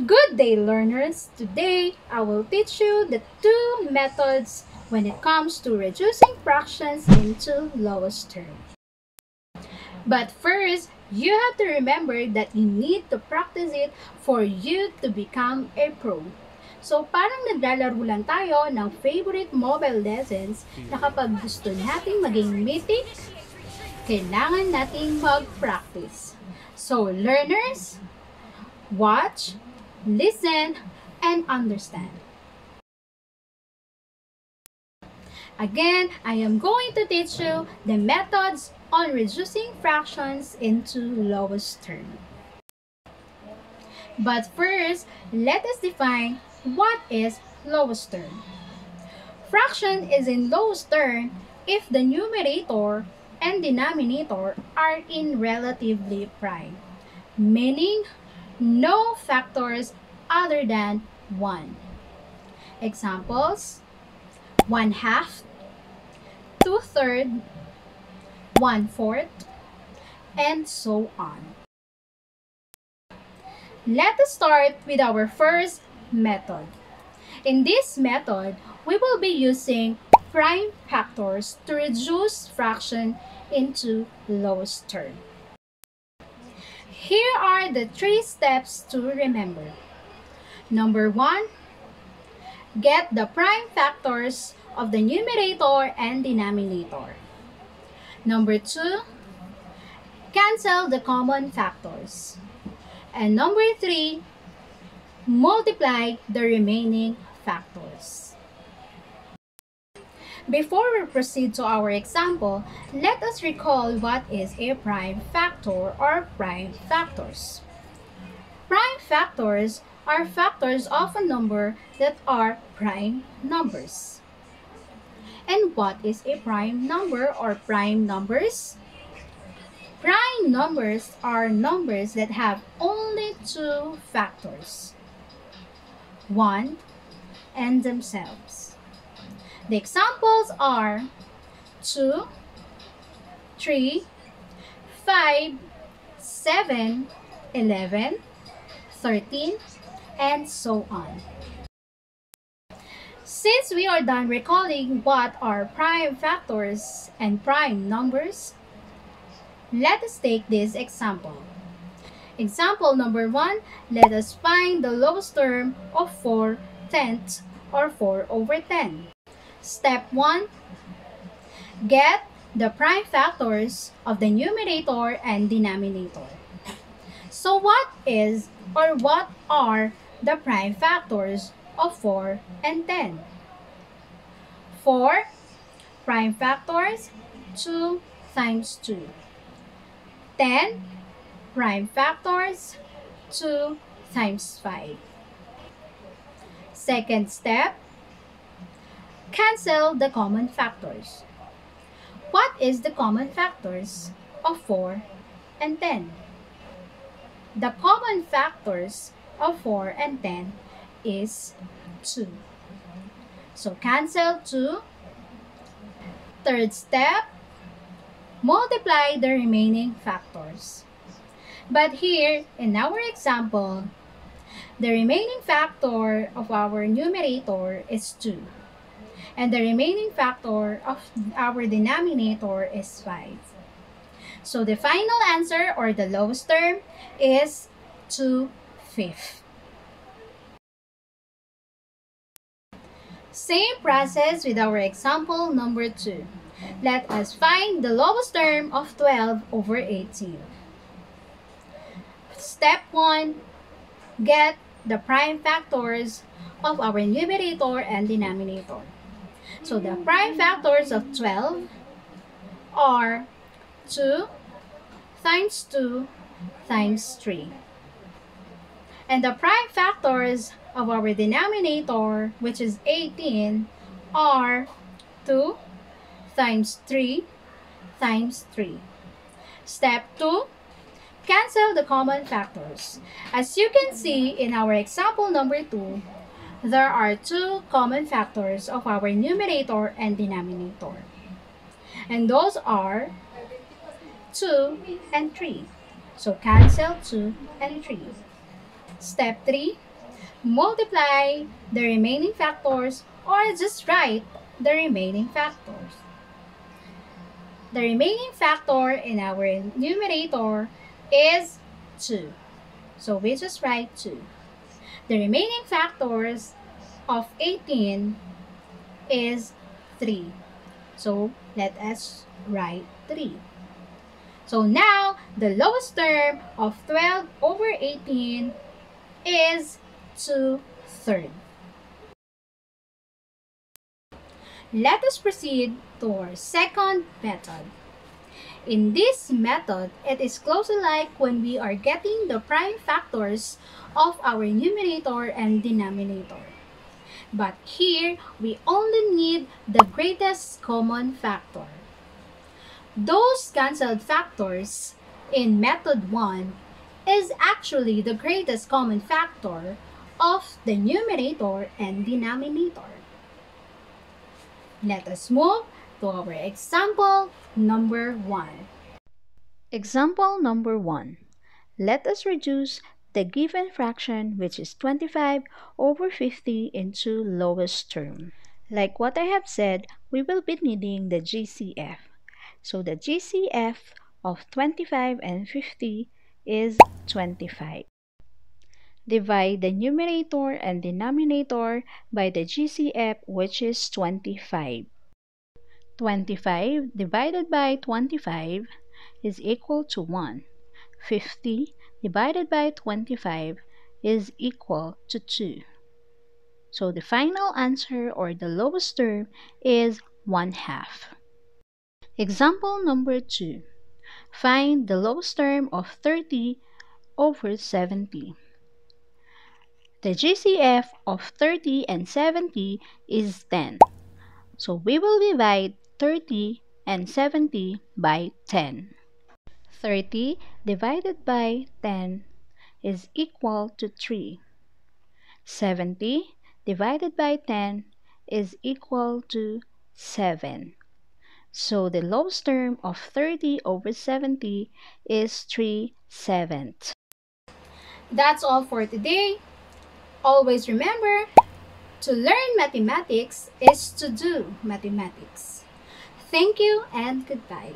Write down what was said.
Good day, learners! Today, I will teach you the two methods when it comes to reducing fractions into lowest term. But first, you have to remember that you need to practice it for you to become a pro. So, parang naglalaro lang tayo ng favorite mobile lessons na kapag gusto nating maging mythic, kailangan nating mag-practice. So, learners, watch, listen, and understand. Again, I am going to teach you the methods on reducing fractions into lowest term. But first, let us define what is lowest term? Fraction is in lowest term if the numerator and denominator are in relatively prime, meaning no factors other than 1. Examples 1 half, 2 third, 1 fourth, and so on. Let us start with our first method. In this method, we will be using prime factors to reduce fraction into lowest term. Here are the three steps to remember. Number one, get the prime factors of the numerator and denominator. Number two, cancel the common factors. And number three, multiply the remaining factors. Before we proceed to our example, let us recall what is a prime factor or prime factors. Prime factors are factors of a number that are prime numbers. And what is a prime number or prime numbers? Prime numbers are numbers that have only two factors. 1, and themselves. The examples are 2, 3, 5, 7, 11, 13, and so on. Since we are done recalling what are prime factors and prime numbers, let us take this example. Example number 1, let us find the lowest term of 4 tenths or 4 over 10. Step 1, get the prime factors of the numerator and denominator. So what is or what are the prime factors of 4 and 10? 4 prime factors 2 times 2. 10 prime factors 2 times 5. Second step, cancel the common factors. What is the common factors of 4 and 10? The common factors of 4 and 10 is 2. So cancel 2. Third step, multiply the remaining factors. But here, in our example, the remaining factor of our numerator is 2. And the remaining factor of our denominator is 5. So the final answer or the lowest term is 2 fifths. Same process with our example number 2. Let us find the lowest term of 12 over 18. Step 1. Get the prime factors of our numerator and denominator. So the prime factors of 12 are 2 times 2 times 3. And the prime factors of our denominator, which is 18, are 2 times 3 times 3. Step 2 cancel the common factors. As you can see in our example number 2, there are two common factors of our numerator and denominator. And those are 2 and 3. So cancel 2 and 3. Step 3, multiply the remaining factors or just write the remaining factors. The remaining factor in our numerator is 2. So we just write 2. The remaining factors of 18 is 3. So let us write 3. So now, the lowest term of 12 over 18 is 2 thirds. Let us proceed to our second method. In this method, it is closely like when we are getting the prime factors of our numerator and denominator. But here, we only need the greatest common factor. Those cancelled factors in method 1 is actually the greatest common factor of the numerator and denominator. Let us move to our example number 1. Example number 1. Let us reduce the given fraction which is 25 over 50 into lowest term. Like what I have said, we will be needing the GCF. So the GCF of 25 and 50 is 25. Divide the numerator and denominator by the GCF which is 25. 25 divided by 25 is equal to 1. 50 divided by 25 is equal to 2. So the final answer or the lowest term is 1 half. Example number 2. Find the lowest term of 30 over 70. The GCF of 30 and 70 is 10. So we will divide 30 and 70 by 10. 30 divided by 10 is equal to 3. 70 divided by 10 is equal to 7. So the lowest term of 30 over 70 is 3 sevenths. That's all for today. Always remember, to learn mathematics is to do mathematics. Thank you and goodbye.